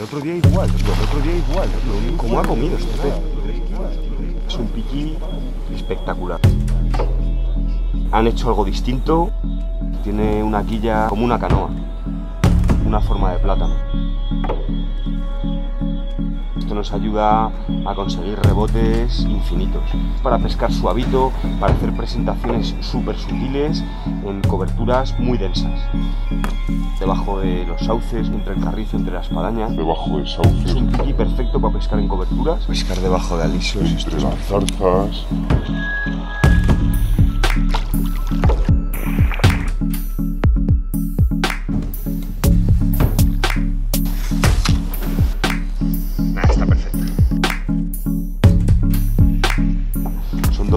El otro día igual, el otro día igual. ¿Cómo ha comido este pez? Es un piqui espectacular. Han hecho algo distinto. Tiene una quilla como una canoa. Una forma de plátano. Esto nos ayuda a conseguir rebotes infinitos. Para pescar suavito, para hacer presentaciones súper sutiles en coberturas muy densas. Debajo de los sauces, entre el carrizo, entre la espadaña. Debajo de sauces, Es un piqui perfecto para pescar en coberturas. Pescar debajo de alisios, esto entre las zarzas.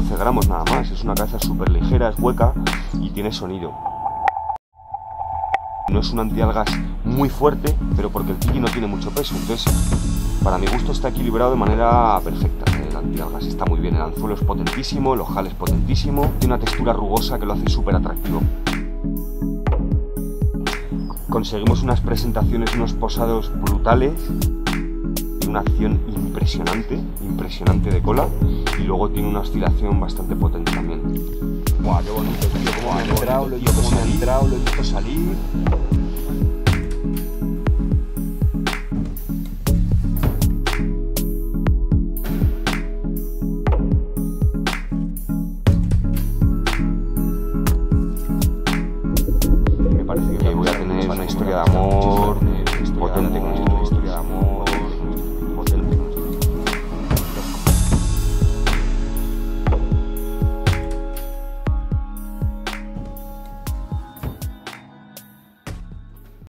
12 gramos nada más, es una caza súper ligera, es hueca y tiene sonido. No es un antialgas muy fuerte, pero porque el tiki no tiene mucho peso, entonces para mi gusto está equilibrado de manera perfecta. El antialgas está muy bien, el anzuelo es potentísimo, el ojal es potentísimo, tiene una textura rugosa que lo hace súper atractivo. Conseguimos unas presentaciones, unos posados brutales una acción impresionante, impresionante de cola y luego tiene una oscilación bastante potente también. Buah, qué bonito, tío, cómo me ha entrado, lo he visto, entrado, lo he visto salir. Me parece que voy a tener una historia de amor potente con historia de amor